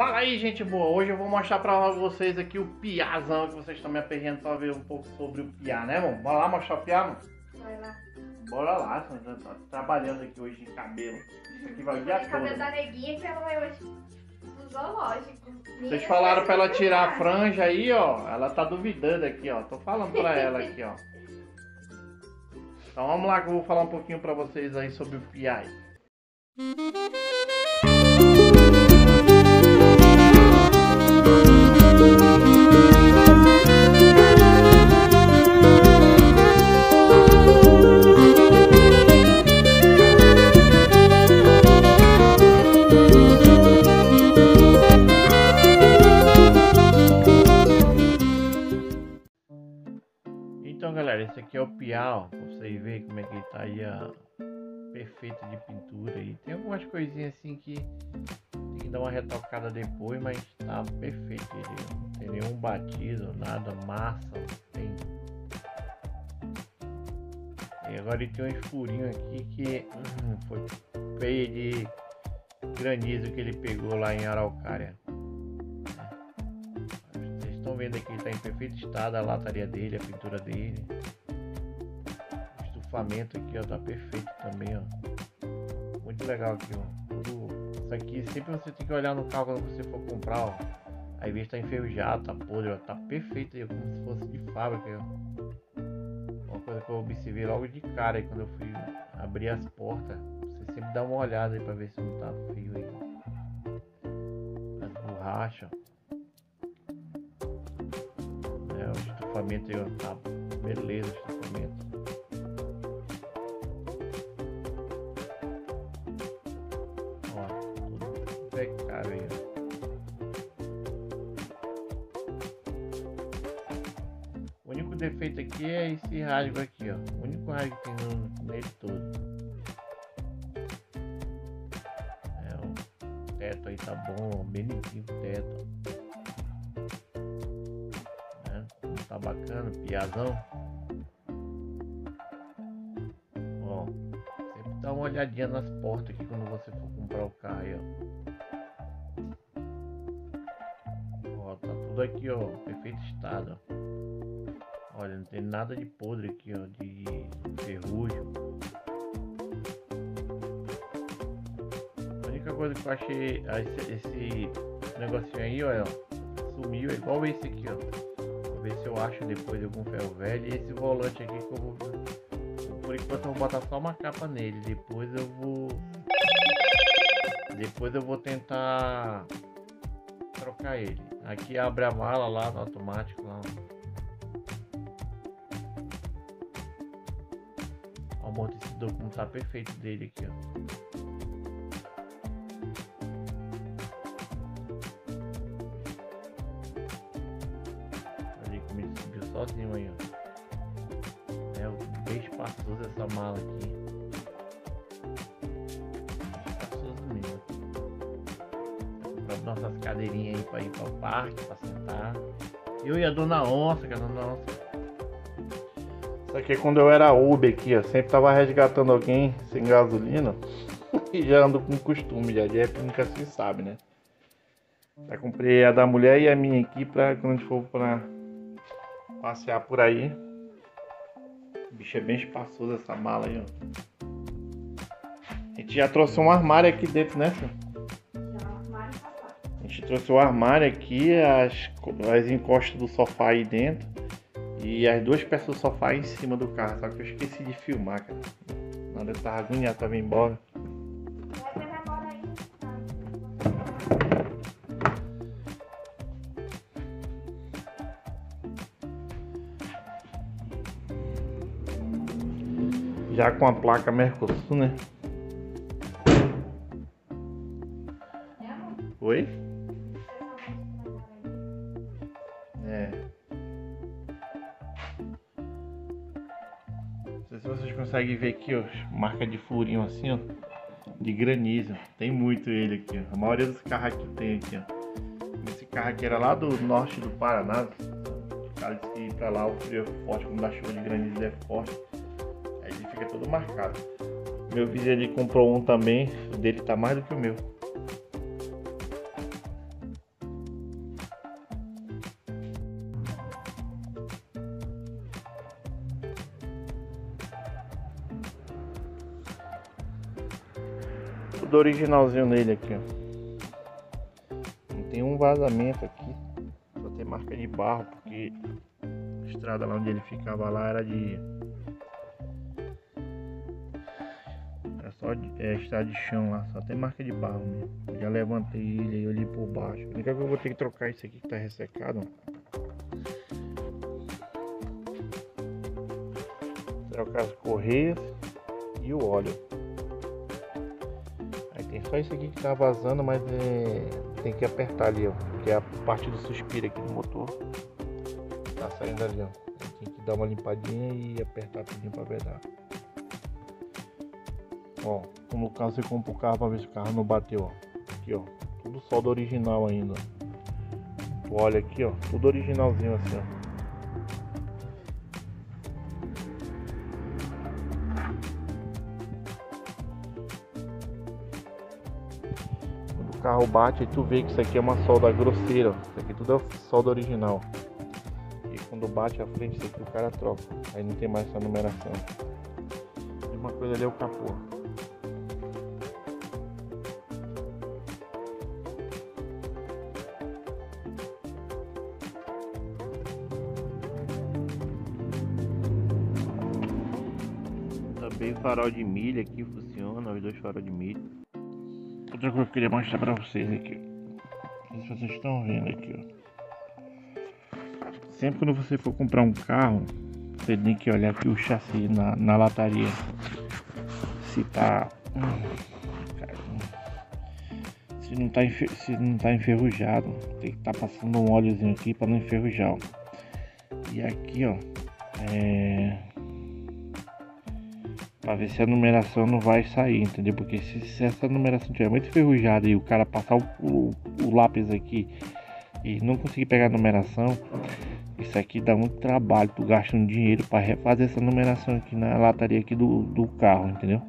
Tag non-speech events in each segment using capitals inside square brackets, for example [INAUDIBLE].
Fala aí, gente boa. Hoje eu vou mostrar pra vocês aqui o piazão que vocês estão me aperreando pra ver um pouco sobre o piá, né, mano? Bora lá mostrar o piá, mano? Vai lá. Bora lá, você tá trabalhando aqui hoje em cabelo. Isso aqui vai o dia cabelo da neguinha que ela vai hoje pro zoológico. Vocês falaram pra ela tirar a franja aí, ó. Ela tá duvidando aqui, ó. Tô falando pra ela aqui, ó. [LAUGHS] Então vamos lá que eu vou falar um pouquinho pra vocês aí sobre o piá. aí. Pra vocês verem como é que tá aí, ó. Perfeito de pintura. E tem algumas coisinhas assim que tem que dar uma retocada depois, mas tá perfeito ele. Não tem nenhum batido, nada, massa, tem. E agora ele tem um furinho aqui que hum, foi feio de granizo que ele pegou lá em Araucária. Vocês estão vendo aqui, ele tá em perfeito estado, a lataria dele, a pintura dele. O estufamento aqui, ó, tá perfeito também, ó. Muito legal aqui, ó. Tudo... Isso aqui sempre você tem que olhar no carro quando você for comprar, ó. Aí se tá enferrujado, tá podre, ó. Tá perfeito aí, como se fosse de fábrica, ó. Uma coisa que eu observei logo de cara aí quando eu fui abrir as portas. Você sempre dá uma olhada aí pra ver se não tá feio aí. As borrachas. É, o estufamento aí, ó, tá beleza o estufamento. O único defeito aqui é esse rasgo aqui, ó. O único rasgo que tem no, nele todo. É, o teto aí tá bom, ó, bem limpinho o teto, né? Tá bacana, piazão. Ó, sempre dá uma olhadinha nas portas aqui quando você for comprar o carro aí, ó. Ó, tá tudo aqui, ó, perfeito estado, ó. Olha, não tem nada de podre aqui, ó, de ferrugem. A única coisa que eu achei, ah, esse, esse negocinho aí, ó, sumiu, é igual esse aqui, ó. Vou ver se eu acho depois algum ferro velho. E esse volante aqui que eu vou. Por enquanto eu vou botar só uma capa nele. Depois eu vou. Depois eu vou tentar trocar ele. Aqui abre a mala lá no automático lá. O amortecedor como tá perfeito dele aqui, ó. Ali como ele subiu sozinho aí, ó. É o bem espaçoso essa mala aqui. Espaçoso mesmo. Nossas cadeirinhas aí pra ir para o parque, pra sentar. Eu e a dona Onça, que a dona Onça. É quando eu era Uber aqui, ó. Sempre tava resgatando alguém sem gasolina. [LAUGHS] e já ando com costume, já de época nunca se sabe, né? Já comprei a da mulher e a minha aqui pra quando a gente for pra passear por aí. O bicho é bem espaçoso essa mala aí, ó. A gente já trouxe um armário aqui dentro, né. A gente trouxe o armário aqui, as, as encostas do sofá aí dentro. E as duas peças do sofá em cima do carro. Só que eu esqueci de filmar, cara. Na hora eu tava agoniado pra vir embora. Já com a placa Mercosul, né? Oi? Conseguem ver aqui, ó. Marca de furinho assim, ó. De granizo. Tem muito ele aqui, ó. A maioria dos carros aqui tem aqui, ó. Esse carro aqui era lá do norte do Paraná. O cara disse que pra lá o frio é forte, quando dá chuva de granizo é forte. Aí ele fica todo marcado. Meu vizinho ele comprou um também, o dele tá mais do que o meu. Tudo originalzinho nele aqui, ó. Não tem um vazamento aqui. Só tem marca de barro, porque a estrada lá onde ele ficava lá era de. Era só de, é, estrada de chão lá, só tem marca de barro mesmo. Já levantei ele e olhei por baixo. A única que eu vou ter que trocar isso aqui que tá ressecado, trocar as correias e o óleo. Só isso aqui que tá vazando, mas é... tem que apertar ali, ó, que é a parte do suspiro aqui do motor. Tá saindo ali, ó. Tem que dar uma limpadinha e apertar tudinho pra vedar. Ó, no caso você compra o carro pra ver se o carro não bateu, ó. Aqui, ó. Tudo solda original ainda. Olha aqui, ó. Tudo originalzinho assim, ó. Carro bate e tu vê que isso aqui é uma solda grosseira. Isso aqui tudo é solda original. E quando bate a frente, isso aqui o cara troca. Aí não tem mais essa numeração. E uma coisa ali é o capô. Também o farol de milha aqui funciona, os dois farol de milha. Outra coisa que eu queria mostrar pra vocês aqui. Se vocês estão vendo aqui, ó. Sempre quando você for comprar um carro, você tem que olhar aqui o chassi na, na lataria. Se tá. Se não tá, se não tá enferrujado, tem que estar tá passando um óleozinho aqui para não enferrujar. Ó. E aqui, ó. É Pra ver se a numeração não vai sair, entendeu? Porque se, se essa numeração tiver muito enferrujada e o cara passar o, o, o, lápis aqui e não conseguir pegar a numeração, isso aqui dá muito trabalho. Tu gasta um dinheiro para refazer essa numeração aqui na lataria aqui do, do carro, entendeu?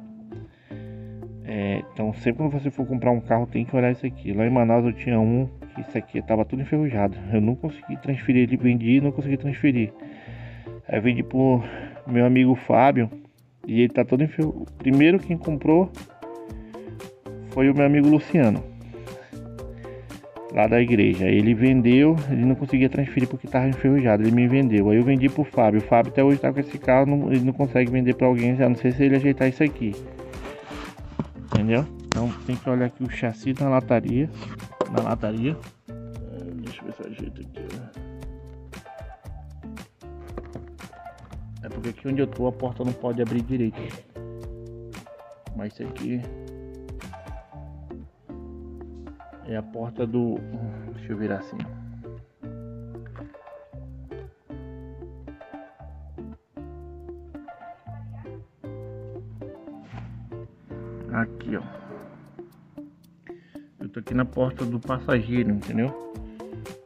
É, então sempre que você for comprar um carro tem que olhar isso aqui. Lá em Manaus eu tinha um isso aqui tava tudo enferrujado. Eu não consegui transferir, ele vendi e não consegui transferir. Aí vendi pro meu amigo Fábio e ele tá todo enferrujado. Primeiro quem comprou foi o meu amigo Luciano. Lá da igreja. Ele vendeu, ele não conseguia transferir porque tava enferrujado. Ele me vendeu. Aí eu vendi pro Fábio. O Fábio até hoje tá com esse carro, não, ele não consegue vender para alguém, a não sei se ele ajeitar isso aqui. Entendeu? Então tem que olhar aqui o chassi da lataria. Na lataria. É, deixa eu ver se ajeita aqui. Né? Porque aqui onde eu tô a porta não pode abrir direito. Mas isso aqui é a porta do. Deixa eu virar assim. Aqui, ó. Eu tô aqui na porta do passageiro, entendeu?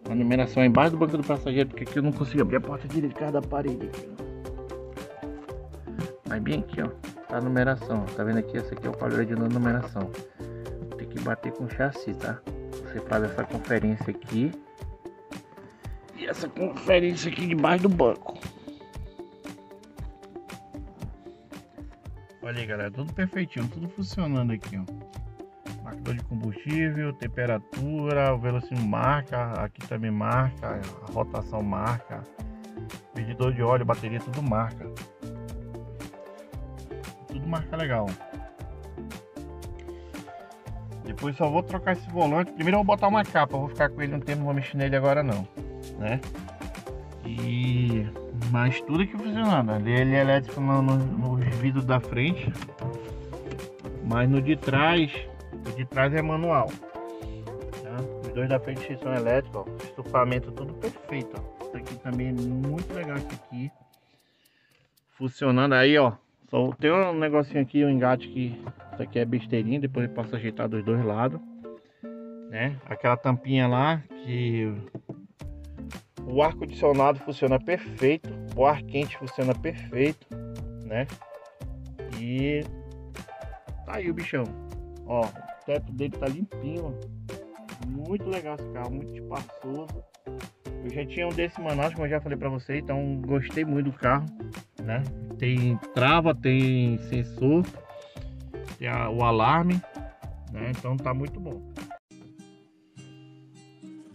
A numeração é embaixo do banco do passageiro, porque aqui eu não consigo abrir a porta direito por causa da parede aqui, ó. Mas bem aqui, ó, a numeração. Tá vendo aqui? Esse aqui é o quadro de numeração. Tem que bater com chassi, tá? Você faz essa conferência aqui. E essa conferência aqui debaixo do banco. Olha aí, galera, tudo perfeitinho, tudo funcionando aqui, ó. Marcador de combustível, temperatura, o velocímetro marca, aqui também marca, a rotação marca, medidor de óleo, bateria, tudo marca tudo marca legal. Depois só vou trocar esse volante. Primeiro eu vou botar uma capa, vou ficar com ele um tempo, não vou mexer nele agora não, né? E mas tudo aqui funcionando. Ali ele é elétrico no, no, no vidro da frente, mas no de trás, o de trás é manual. Tá? Os dois da frente são elétricos, ó. estufamento tudo perfeito. Ó. Isso aqui também é muito legal isso aqui. Funcionando aí, ó. Só tem um negocinho aqui, um engate que isso aqui é besteirinha, depois eu posso ajeitar dos dois lados. Né? Aquela tampinha lá que o ar condicionado funciona perfeito, o ar quente funciona perfeito, né? E tá aí o bichão. Ó, o teto dele tá limpinho, muito legal esse carro, muito espaçoso. Eu já tinha um desse Manaus, como eu já falei para vocês, então gostei muito do carro, né? Tem trava, tem sensor, tem a, o alarme, né? Então tá muito bom.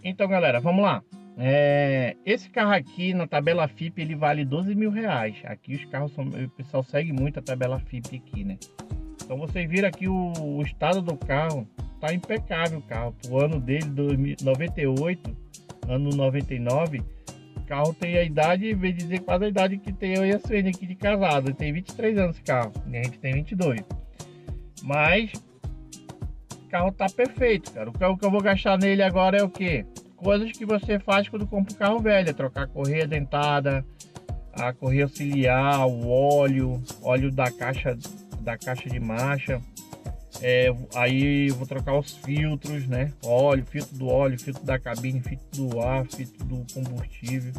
Então, galera, vamos lá. É, esse carro aqui na tabela FIP ele vale 12 mil reais. Aqui os carros são. O pessoal segue muito a tabela FIP aqui, né? Então vocês viram aqui o, o estado do carro. Tá impecável o carro. O ano dele, 98, ano 99. Carro tem a idade, vem dizer quase a idade que tem eu e a Suene aqui de casado. Tem 23 anos esse carro. E a gente tem 22. Mas o carro tá perfeito, cara. O que eu vou gastar nele agora é o que? Coisas que você faz quando compra um carro velho, é trocar a correia dentada, a correia auxiliar, o óleo, óleo da caixa da caixa de marcha. É, aí vou trocar os filtros, né? Óleo, filtro do óleo, filtro da cabine, filtro do ar, filtro do combustível.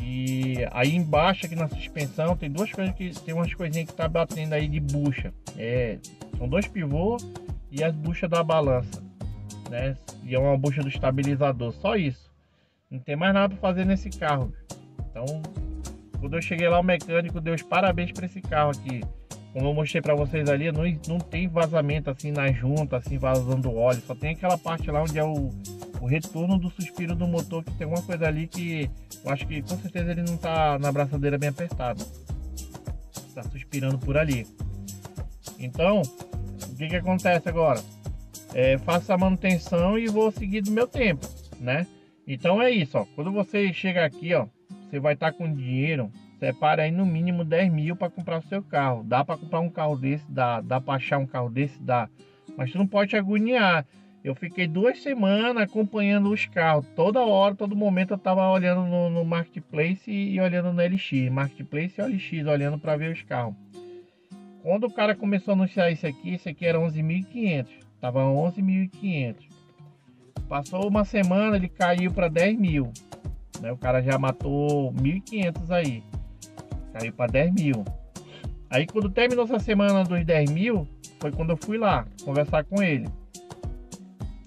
E aí embaixo aqui na suspensão tem duas coisas que tem umas coisinhas que tá batendo aí de bucha. É, são dois pivôs e as buchas da balança, né? E é uma bucha do estabilizador, só isso. Não tem mais nada para fazer nesse carro. Então, quando eu cheguei lá o mecânico deu os parabéns para esse carro aqui. Como eu mostrei para vocês ali, não, não tem vazamento assim na junta, assim vazando óleo. Só tem aquela parte lá onde é o, o retorno do suspiro do motor, que tem alguma coisa ali que eu acho que com certeza ele não tá na braçadeira bem apertada. Tá suspirando por ali. Então, o que que acontece agora? É, faço a manutenção e vou seguir do meu tempo, né? Então é isso, ó. Quando você chega aqui, ó, você vai estar tá com dinheiro separa aí no mínimo 10 mil para comprar o seu carro. Dá para comprar um carro desse, dá, dá para achar um carro desse, dá. Mas tu não pode agoniar. Eu fiquei duas semanas acompanhando os carros. Toda hora, todo momento eu tava olhando no, no Marketplace e olhando no LX. Marketplace e LX, olhando para ver os carros. Quando o cara começou a anunciar isso aqui, esse aqui era 11.500. Tava 11.500. Passou uma semana, ele caiu para 10 mil. Né? O cara já matou 1.500 aí. Caiu para 10 mil. Aí quando terminou essa semana dos 10 mil, foi quando eu fui lá conversar com ele.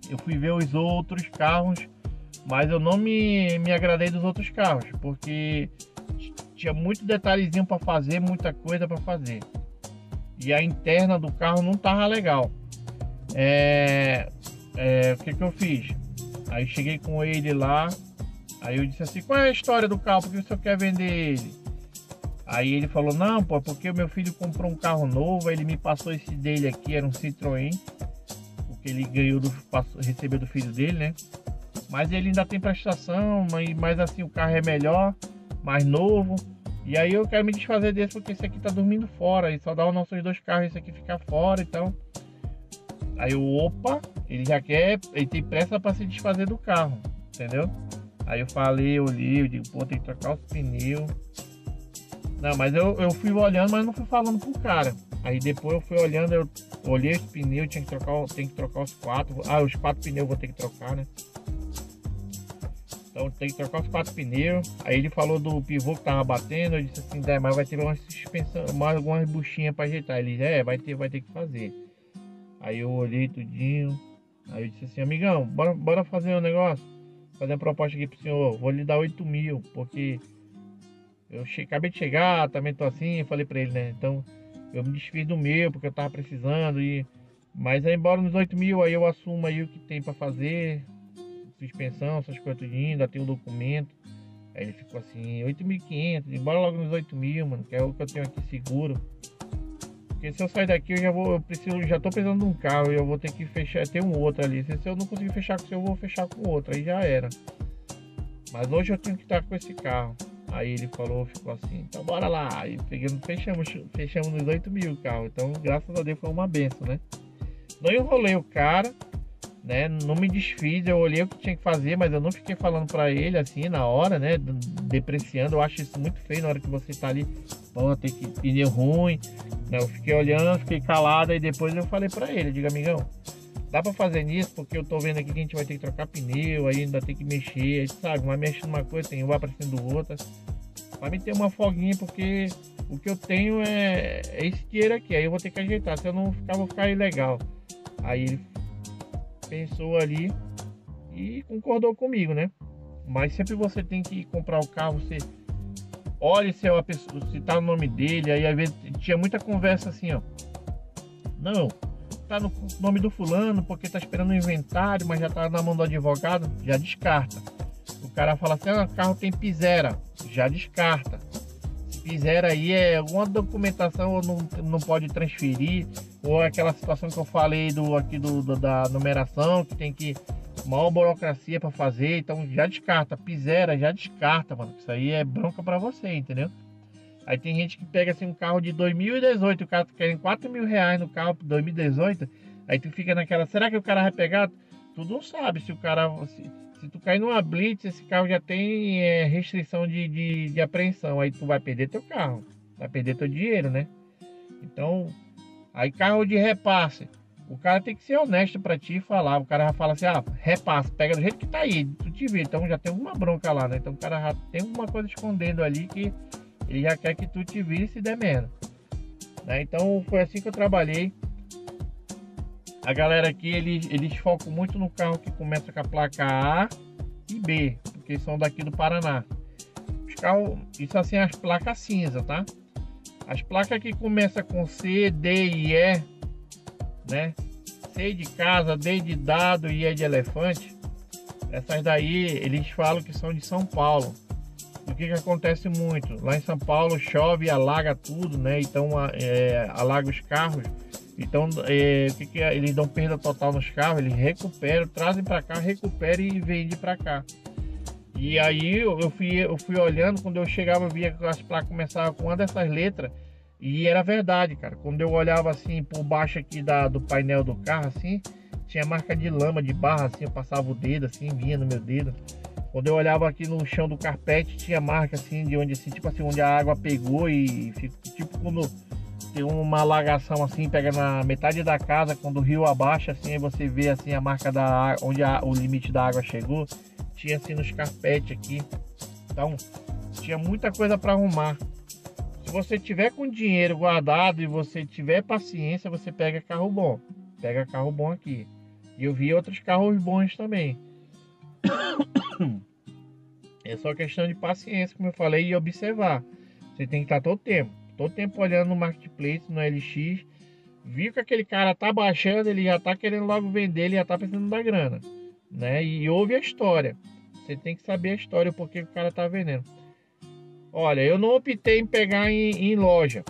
Eu fui ver os outros carros, mas eu não me, me agradei dos outros carros, porque tinha muito detalhezinho para fazer, muita coisa para fazer. E a interna do carro não tava legal. É, é, o que, que eu fiz? Aí cheguei com ele lá, aí eu disse assim, qual é a história do carro? Por que você quer vender ele? Aí ele falou, não, pô, porque o meu filho comprou um carro novo, ele me passou esse dele aqui, era um Citroën, porque ele ganhou do, passou, recebeu do filho dele, né? Mas ele ainda tem prestação, mas, mas assim o carro é melhor, mais novo. E aí eu quero me desfazer desse porque esse aqui tá dormindo fora, e só dá os nossos dois carros, esse aqui ficar fora, então. Aí o opa, ele já quer, ele tem pressa para se desfazer do carro, entendeu? Aí eu falei, eu li, eu digo, pô, tem que trocar os pneus não, mas eu, eu fui olhando, mas não fui falando pro cara. Aí depois eu fui olhando, eu olhei os pneus, tinha que trocar, tem que trocar os quatro. Ah, os quatro pneus eu vou ter que trocar, né? Então tem que trocar os quatro pneus. Aí ele falou do pivô que tava batendo. Eu disse assim, mas vai ter uma suspensão, mais algumas buchinhas para ajeitar. Ele é, vai ter, vai ter que fazer. Aí eu olhei tudinho. Aí eu disse assim, amigão, bora, bora fazer um negócio. Fazer uma proposta aqui pro senhor. Vou lhe dar 8 mil, porque eu acabei de chegar, também tô assim, falei pra ele, né? Então eu me desfiz do meu, porque eu tava precisando. e Mas aí embora nos 8 mil, aí eu assumo aí o que tem para fazer. Suspensão, essas coisas tudo, ainda tem o documento. Aí ele ficou assim, 8.500, embora logo nos 8 mil, mano, que é o que eu tenho aqui seguro. Porque se eu sair daqui, eu já vou, eu preciso, já tô precisando de um carro, e eu vou ter que fechar, tem um outro ali. Se eu não conseguir fechar com o seu, eu vou fechar com o outro, aí já era. Mas hoje eu tenho que estar com esse carro. Aí ele falou, ficou assim, então bora lá. Aí pegamos, fechamos, fechamos nos 8 mil carro. Então, graças a Deus foi uma benção, né? Não enrolei o cara, né? Não me desfiz, eu olhei o que tinha que fazer, mas eu não fiquei falando para ele assim na hora, né? Depreciando. Eu acho isso muito feio na hora que você tá ali, pô, tem que pneu ruim. Né? Eu fiquei olhando, fiquei calado, e depois eu falei para ele, diga amigão, dá para fazer nisso, porque eu tô vendo aqui que a gente vai ter que trocar pneu, aí ainda tem que mexer, sabe? Uma mexe numa coisa, tem uma aparecendo outra. Pra mim ter uma folguinha, porque o que eu tenho é, é esse dinheiro aqui, aí eu vou ter que ajeitar, se eu não ficar, vou ficar ilegal. Aí ele pensou ali e concordou comigo, né? Mas sempre você tem que comprar o carro, você olha se é uma pessoa, se tá no nome dele, aí às vezes tinha muita conversa assim, ó. Não, tá no nome do fulano, porque tá esperando o inventário, mas já tá na mão do advogado, já descarta. O cara fala assim, ah, carro tem pisera, já descarta. Pisera aí é alguma documentação ou não, não pode transferir, ou é aquela situação que eu falei do aqui do, do da numeração, que tem que maior burocracia para fazer, então já descarta, pisera, já descarta, mano. Isso aí é bronca para você, entendeu? Aí tem gente que pega assim um carro de 2018, o cara tá querendo 4 mil reais no carro 2018, aí tu fica naquela, será que o cara vai pegar? Tu não sabe se o cara, se, se tu cair numa blitz, esse carro já tem é, restrição de, de, de apreensão, aí tu vai perder teu carro, vai perder teu dinheiro, né? Então, aí carro de repasse, o cara tem que ser honesto para ti e falar. O cara já fala assim, ah, repasse, pega do jeito que tá aí, tu te vê. Então já tem alguma bronca lá, né? Então o cara já tem alguma coisa escondendo ali que ele já quer que tu te vire se der merda. Né? Então foi assim que eu trabalhei. A galera aqui, eles, eles focam muito no carro que começa com a placa A e B, porque são daqui do Paraná. Os carros, isso assim, as placas cinza, tá? As placas que começam com C, D e E né? C de casa, D de dado e E de elefante. Essas daí eles falam que são de São Paulo. O que, que acontece muito? Lá em São Paulo chove, alaga tudo, né? Então é, alaga os carros. Então é, que, que é? eles dão perda total nos carros, eles recuperam, trazem para cá, recuperam e vendem para cá. E aí eu fui, eu fui olhando, quando eu chegava, via que as placas começavam com uma dessas letras e era verdade, cara. Quando eu olhava assim por baixo aqui da, do painel do carro, assim, tinha marca de lama, de barra, assim, eu passava o dedo, assim, vinha no meu dedo. Quando eu olhava aqui no chão do carpete, tinha marca assim, de onde assim, tipo assim, onde a água pegou e tipo quando tem uma alagação assim, pega na metade da casa, quando o rio abaixa, assim, aí você vê assim a marca da onde a, o limite da água chegou, tinha assim nos carpetes aqui. Então, tinha muita coisa para arrumar. Se você tiver com dinheiro guardado e você tiver paciência, você pega carro bom. Pega carro bom aqui. E eu vi outros carros bons também. [COUGHS] É só questão de paciência, como eu falei, e observar. Você tem que estar todo tempo, todo tempo olhando no marketplace, no LX, viu que aquele cara tá baixando, ele já tá querendo logo vender, ele já tá precisando da grana, né? E ouve a história. Você tem que saber a história, porque o cara tá vendendo. Olha, eu não optei em pegar em, em loja,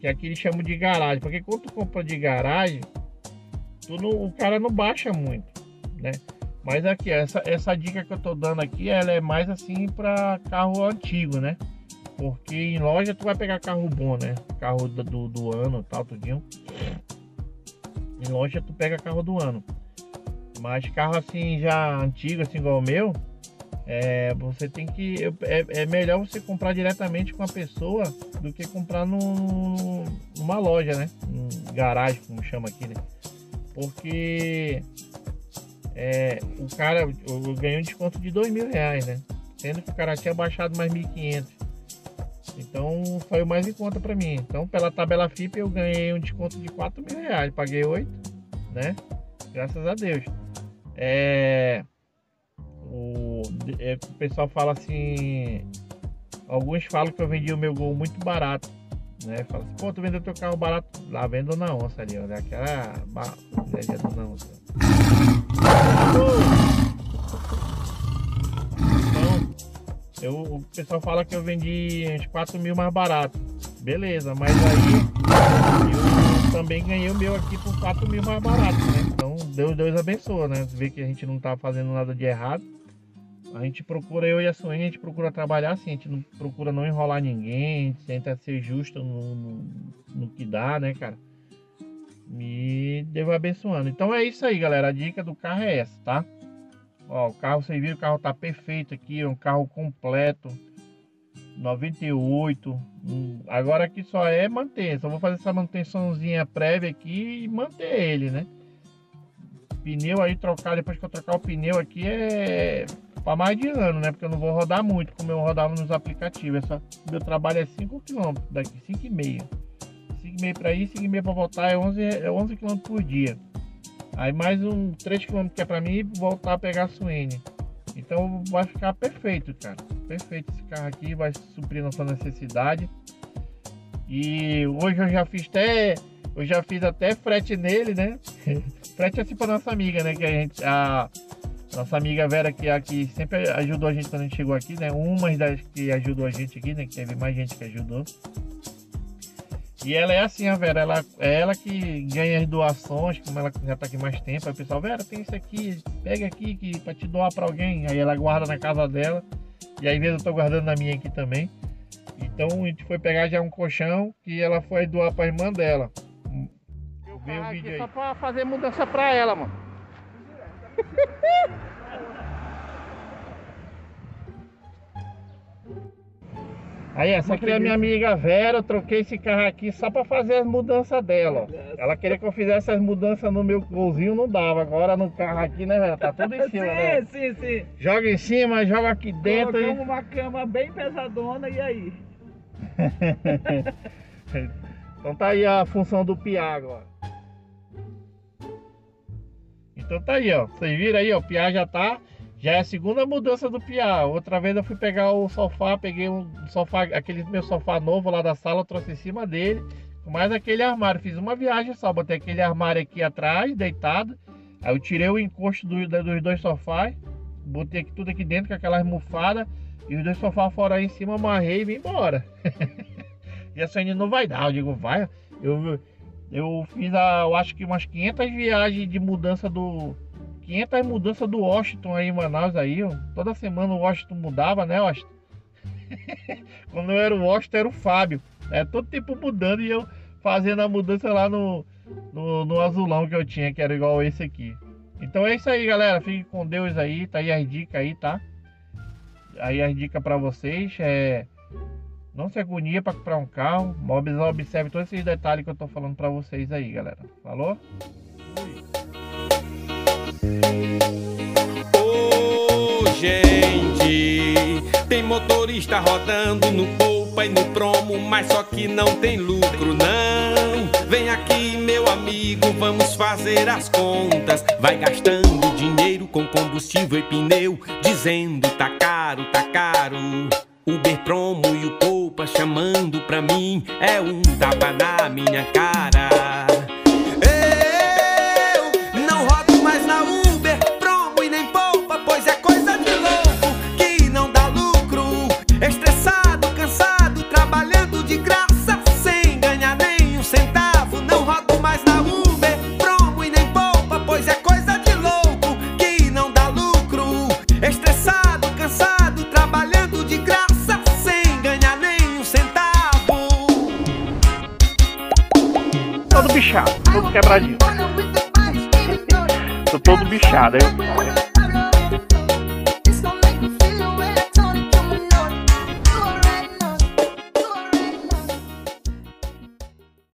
que aqui eles chamam de garagem, porque quando tu compra de garagem, tu não, o cara não baixa muito, né? Mas aqui, essa, essa dica que eu tô dando aqui, ela é mais assim para carro antigo, né? Porque em loja tu vai pegar carro bom, né? Carro do, do, ano tal, tudinho. Em loja tu pega carro do ano. Mas carro assim já antigo, assim igual o meu, é, você tem que. É, é, melhor você comprar diretamente com a pessoa do que comprar numa loja, né? Um garagem, como chama aqui, né? Porque é, o cara eu ganhei um desconto de dois mil reais, né? Sendo que o cara tinha baixado mais 1.500. Então saiu mais em conta para mim. Então pela tabela FIP eu ganhei um desconto de 4 mil reais. Paguei 8, né? Graças a Deus. É, o, é, o pessoal fala assim. Alguns falam que eu vendi o meu gol muito barato. Né? Fala assim, pô, tu vendeu teu carro barato. Lá vendo na onça ali, olha. Aquela do na onça. Então, eu, o pessoal fala que eu vendi uns 4 mil mais barato. Beleza, mas aí eu também ganhei o meu aqui por 4 mil mais barato, né? Então Deus, Deus abençoa, né? Você vê que a gente não tá fazendo nada de errado. A gente procura, eu e a Suene, a gente procura trabalhar assim, a gente não procura não enrolar ninguém, a gente tenta ser justo no, no, no que dá, né, cara? Me devo abençoando. Então é isso aí, galera. A dica do carro é essa, tá? Ó, o carro, vocês viram, o carro tá perfeito aqui, é um carro completo. 98. Agora aqui só é manter. Só vou fazer essa manutençãozinha prévia aqui e manter ele, né? Pneu aí trocar, depois que eu trocar o pneu aqui é para mais de ano, né? Porque eu não vou rodar muito como eu rodava nos aplicativos. Essa, meu trabalho é 5 km daqui, 5,5. 5,5 para ir, 5,5 para voltar é 11, é 11 km por dia. Aí mais um 3 km que é para mim voltar a pegar a Suene. Então vai ficar perfeito, cara. Perfeito esse carro aqui, vai suprir nossa necessidade. E hoje eu já fiz até Eu já fiz até frete nele, né? [LAUGHS] frete assim pra nossa amiga, né? Que a gente. A nossa amiga Vera, que aqui sempre ajudou a gente quando a gente chegou aqui, né? Uma das que ajudou a gente aqui, né? Que teve mais gente que ajudou. E ela é assim, a Vera, ela, é ela que ganha as doações, como ela já tá aqui mais tempo. Aí o pessoal, Vera, tem isso aqui, pega aqui que, pra te doar pra alguém. Aí ela guarda na casa dela. E aí mesmo eu tô guardando na minha aqui também. Então a gente foi pegar já um colchão que ela foi doar pra irmã dela. Eu vi o vídeo aí. Só pra fazer mudança pra ela, mano. [LAUGHS] Aí, essa aqui é a minha amiga Vera, eu troquei esse carro aqui só pra fazer as mudanças dela, ó. Ela queria que eu fizesse as mudanças no meu golzinho, não dava. Agora no carro aqui, né, Vera? Tá tudo em [LAUGHS] cima, sim, né? Sim, sim, Joga em cima, joga aqui dentro. Colocamos E... uma cama bem pesadona e aí? [LAUGHS] então tá aí a função do Piá agora. Então tá aí, ó. Vocês viram aí, ó. O Piá já tá já é a segunda mudança do Piá. Outra vez eu fui pegar o sofá, peguei um sofá, aquele meu sofá novo lá da sala, trouxe em cima dele, mais aquele armário. Fiz uma viagem só, botei aquele armário aqui atrás, deitado. Aí eu tirei o encosto do, dos dois sofás, botei aqui, tudo aqui dentro com aquelas almofadas e os dois sofás fora aí em cima, amarrei e vim embora. [LAUGHS] e a Sônia não vai dar, eu digo, vai. Eu, eu fiz, a, eu acho que umas 500 viagens de mudança do 500 mudanças do Washington aí em Manaus aí, ó. Toda semana o Washington mudava, né, Washington? [LAUGHS] Quando eu era o Washington, era o Fábio. É todo tempo mudando e eu fazendo a mudança lá no, no, no, azulão que eu tinha, que era igual esse aqui. Então é isso aí, galera. Fique com Deus aí. Tá aí as dicas aí, tá? Aí as dicas para vocês é... Não se agonia para comprar um carro. Observe todos esses detalhes que eu tô falando para vocês aí, galera. Falou? Oh, gente, tem motorista rodando no Poupa e no Promo, mas só que não tem lucro, não. Vem aqui, meu amigo, vamos fazer as contas. Vai gastando dinheiro com combustível e pneu, dizendo tá caro, tá caro. Uber Promo e o Poupa chamando pra mim, é um tapa na minha cara.